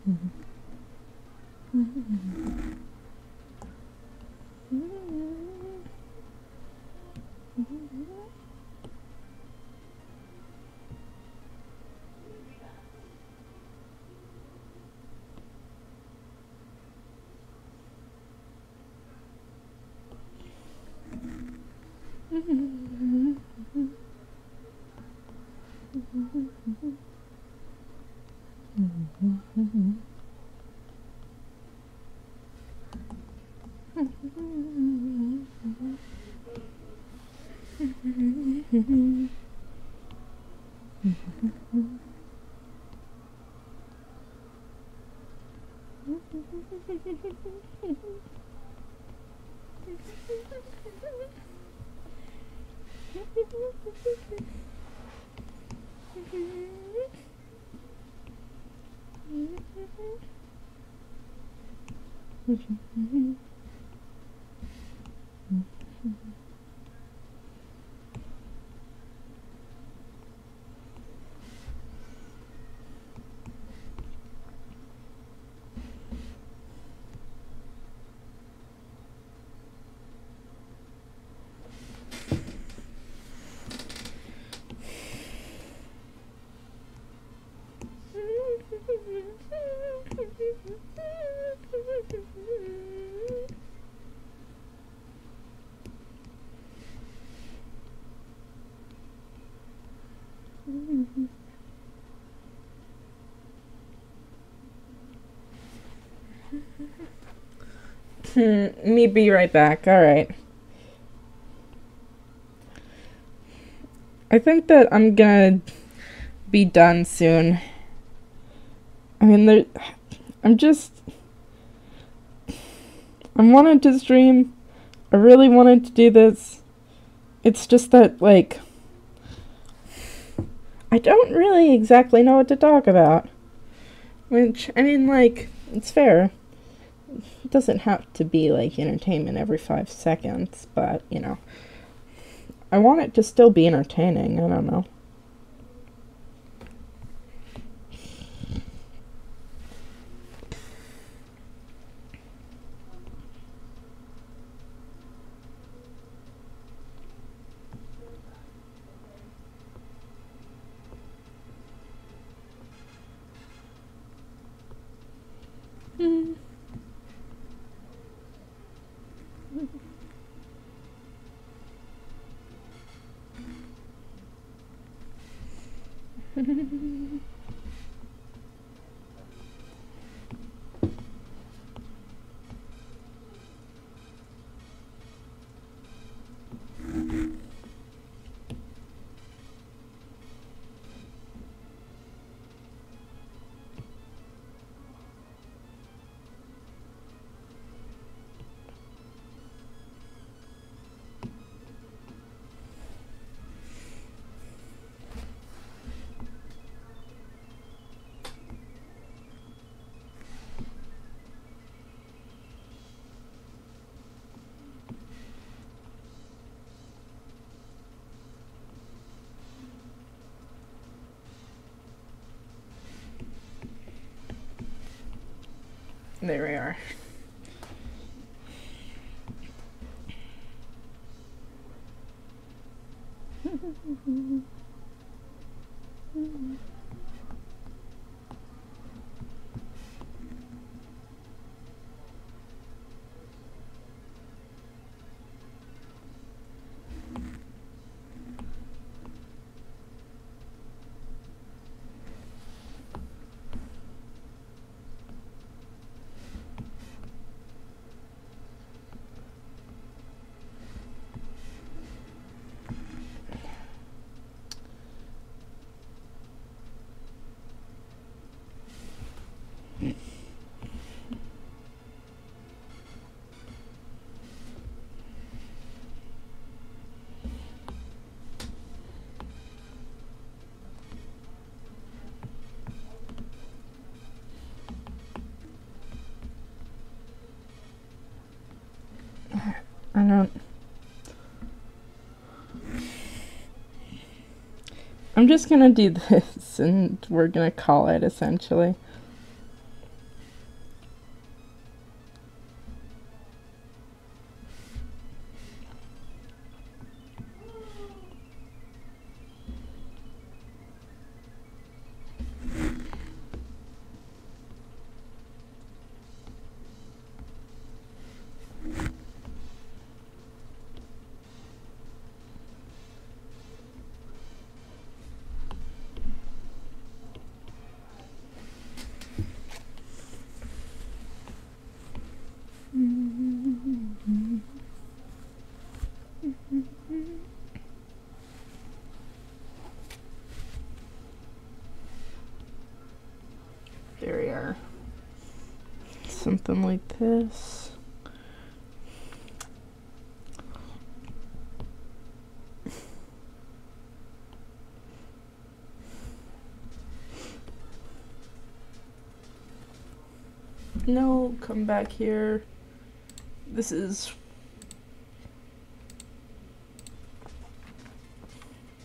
Mm-hmm. Hmm, me be right back. All right. I think that I'm gonna be done soon. I mean, there, I'm just. I wanted to stream. I really wanted to do this. It's just that, like. I don't really exactly know what to talk about. Which, I mean, like, it's fair. Doesn't have to be like entertainment every five seconds, but, you know. I want it to still be entertaining. I don't know. I don't. I'm just gonna do [LAUGHS] this and we're gonna call it essentially. No, come back here. This is.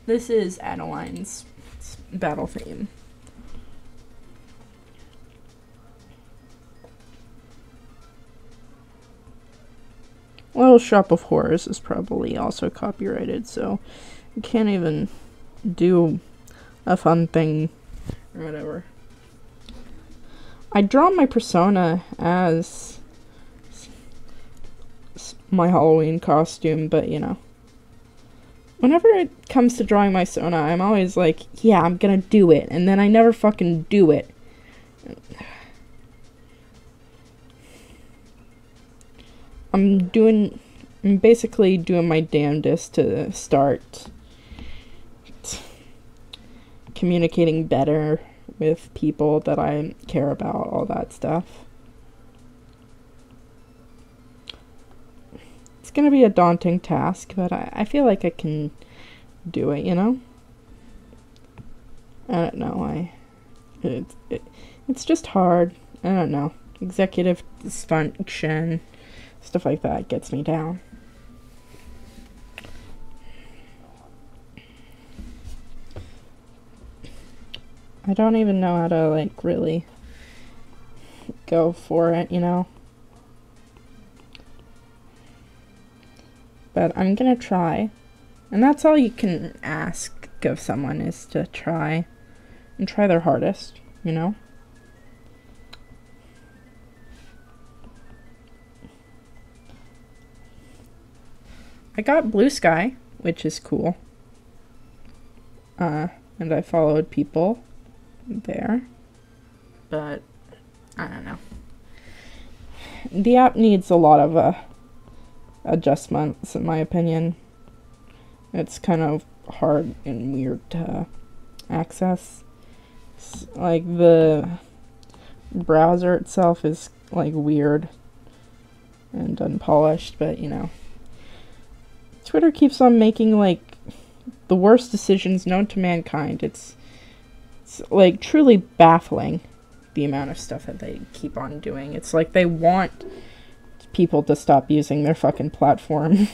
This is Adeline's battle theme. Well, Shop of Horrors is probably also copyrighted, so you can't even do a fun thing or whatever. I draw my persona as my Halloween costume, but you know. Whenever it comes to drawing my persona, I'm always like, yeah, I'm gonna do it, and then I never fucking do it. I'm doing, I'm basically doing my damnedest to start communicating better with people that I care about, all that stuff. It's gonna be a daunting task, but I, I feel like I can do it, you know? I don't know, I. It, it, it's just hard. I don't know. Executive dysfunction, stuff like that gets me down. I don't even know how to like really go for it, you know. But I'm gonna try. And that's all you can ask of someone is to try and try their hardest, you know? I got Bluesky, which is cool. Uh, and I followed people there. But I don't know. The app needs a lot of uh, adjustments, in my opinion. It's kind of hard and weird to access. S- Like the browser itself is like weird and unpolished, but you know. Twitter keeps on making like the worst decisions known to mankind. It's it's like truly baffling the amount of stuff that they keep on doing. It's like they want people to stop using their fucking platform.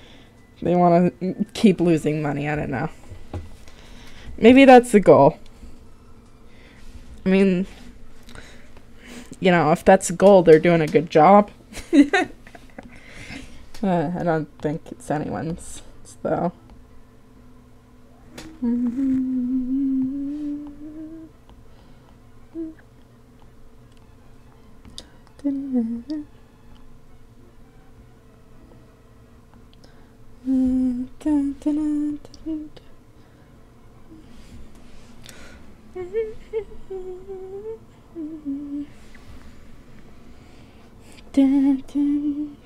[LAUGHS] they want to keep losing money. I don't know. Maybe that's the goal. I mean, you know, if that's the goal, they're doing a good job. [LAUGHS] uh, I don't think it's anyone's, though. [LAUGHS]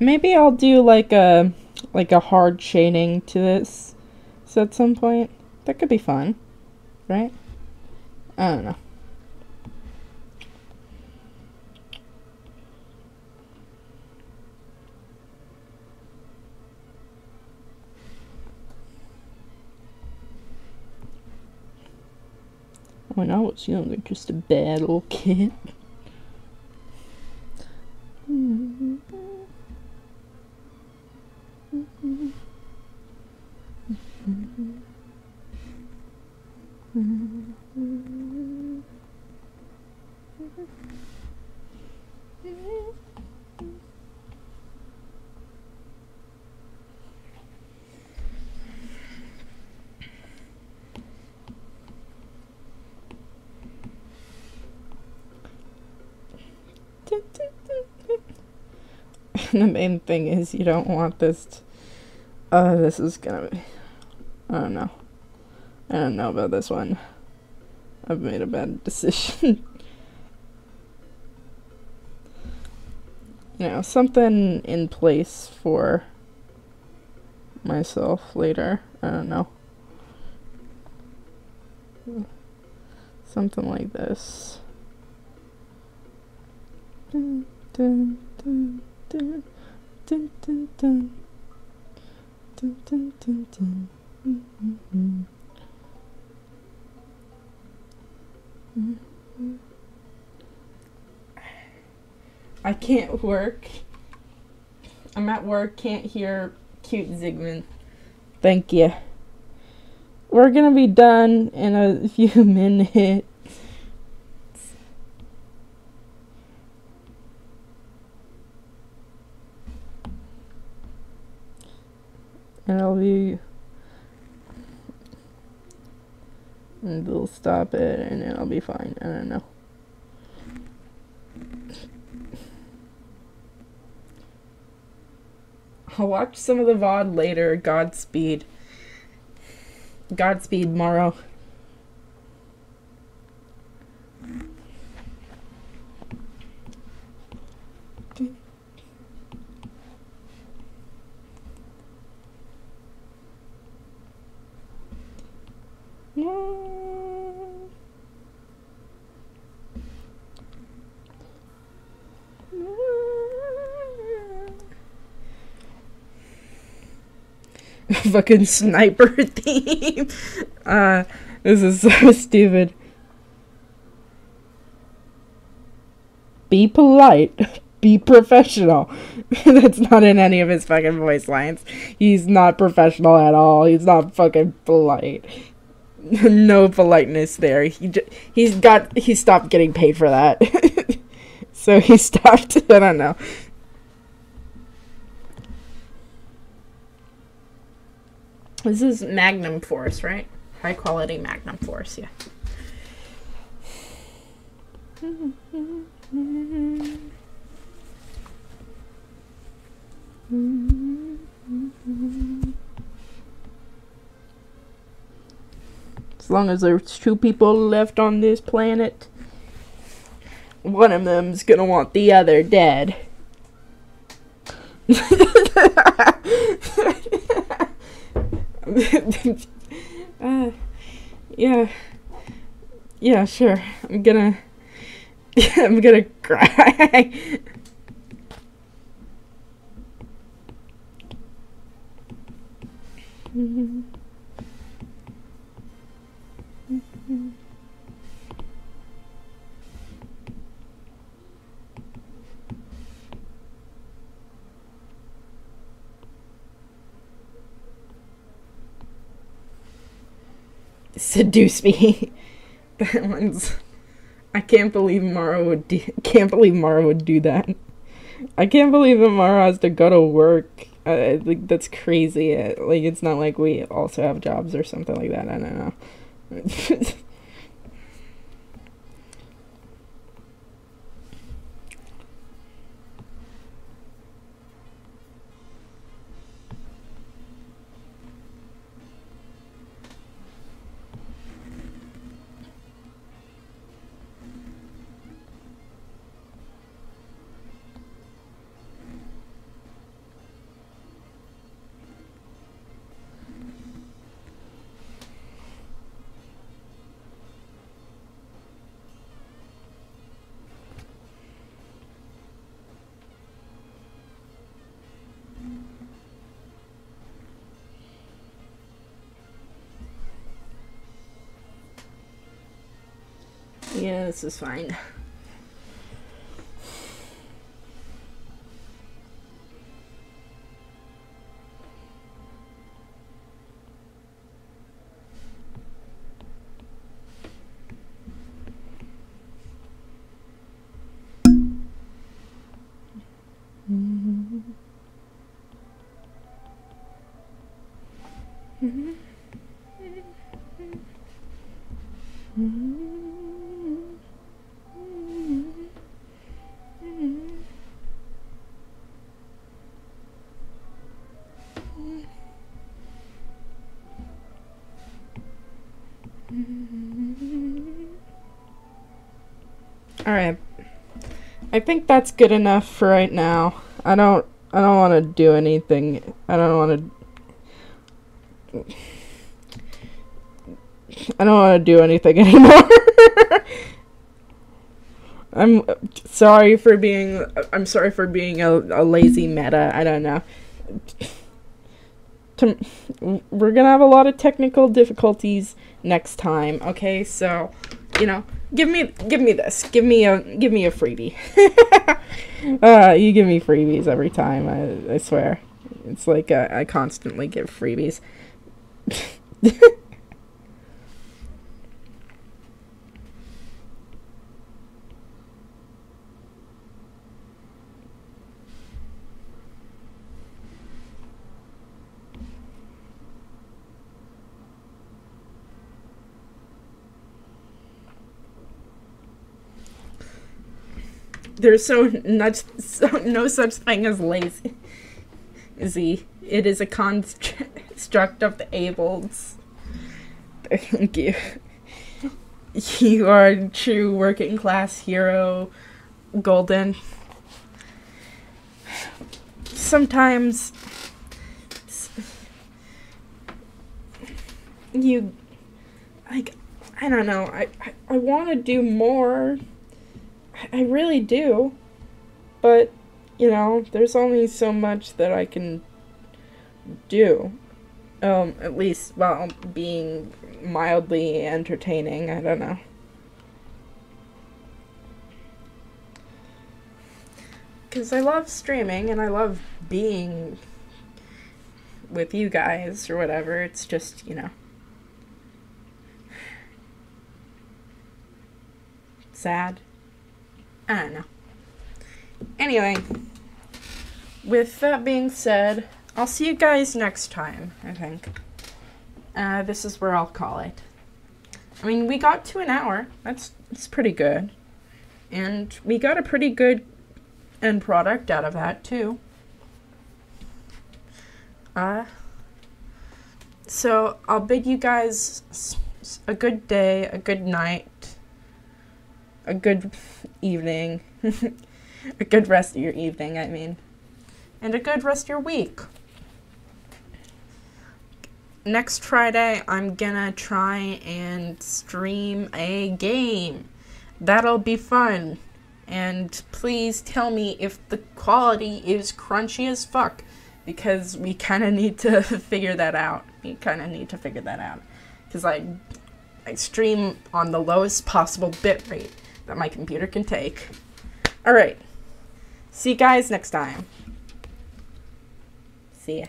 Maybe I'll do like a like a hard chaining to this so at some point. That could be fun, right? I don't know. When I was younger, just a bad little kid. The main thing is you don't want this. To, uh, this is gonna be. I don't know. I don't know about this one. I've made a bad [LAUGHS] decision. you know, something in place for myself later. I don't know. Something like this. Dun, dun, dun, dun, dun, dun, dun. Dun, dun, dun, dun. Mm-hmm. I can't work. I'm at work, can't hear cute Zigmund. Thank you. We're gonna be done in a [LAUGHS] few minutes. And I'll be and they'll stop it and it'll be fine. I don't know. I'll watch some of the VOD later. Godspeed. Godspeed, Morrow. No. Fucking sniper [LAUGHS] theme. Uh, this is so [LAUGHS] stupid. Be polite. [LAUGHS] Be professional. That's not in any of his fucking voice lines. He's not professional at all. He's not fucking polite. no politeness there. He j- he's got he stopped getting paid for that. so he stopped. I don't know. This is Magnum Force, right? High quality Magnum Force, yeah. As long as there's two people left on this planet, one of them's gonna want the other dead. [LAUGHS] [LAUGHS] uh, yeah. Yeah, sure. I'm gonna. [LAUGHS] I'm gonna cry. [LAUGHS] seduce me. [LAUGHS] that one's. I can't believe Mara would do, can't believe Mara would do that. I can't believe that Mara has to go to work. Uh, I think that's crazy. Like it's not like we also have jobs or something like that. I don't know. [LAUGHS] Yeah, this is fine. Alright. I think that's good enough for right now. I don't I don't want to do anything. I don't want to I don't want to do anything [LAUGHS] anymore. I'm sorry for being I'm sorry for being a, a lazy meta. I don't know. To, we're to have a lot of technical difficulties next time, okay? So, you know, give me give me this. Give me a give me a freebie. [LAUGHS] uh, you give me freebies every time. I I swear. It's like uh, I constantly give freebies. [LAUGHS] There's so so, no such thing as lazy. Z. It is a construct of the ables. Thank you. You are a true working class hero, Golden. Sometimes you like I don't know. I I, I want to do more I really do. But, you know, there's only so much that I can do. Um, at least while being mildly entertaining. I don't know. Because I love streaming and I love being with you guys or whatever. It's just, you know. Sad. I don't know. Anyway, with that being said, I'll see you guys next time, I think. Uh, this is where I'll call it. I mean, we got to an hour. That's, that's pretty good. And we got a pretty good end product out of that, too. Uh, so I'll bid you guys a good day, a good night, a good evening, [LAUGHS] a good rest of your evening, I mean, and a good rest of your week. Next Friday, I'm gonna try and stream a game. That'll be fun. And please tell me if the quality is crunchy as fuck, because we kind [LAUGHS] of need to figure that out. We kind of need to figure that out. Because I, I stream on the lowest possible bit rate that my computer can take. All right. See you guys next time. See ya.